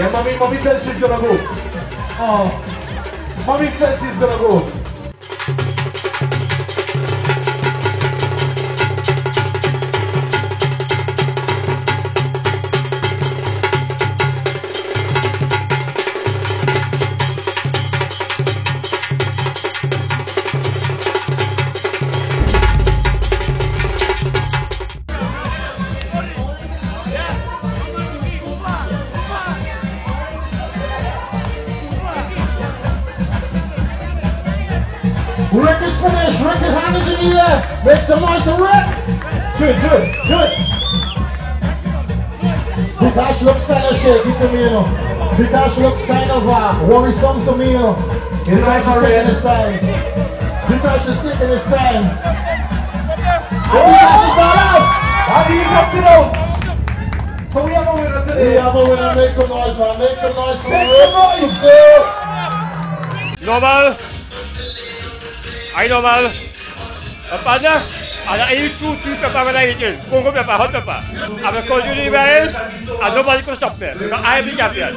Nie, mommy, mommy, też wszystko na górę. O, mommy, też wszystko na górę. Rick is finished. Rick is hands in the air. Make some noise for Rick. Good, good, good. Because looks kind of shaky to me, you know. Because looks kind of uh, worrisome to me, you know. Because she's taking his time. Because she's taking his time. And because she's not out. And he's up to out. So we have a winner today. We have a winner. Make some noise, man. Make some noise for Make some noise. Normal. Ein Ahí nomás. Aber ahora el tu chupa para la gente. Pongo papá, hot papá. A ver, con yo ni ves, a no más costó. A mí ya bien.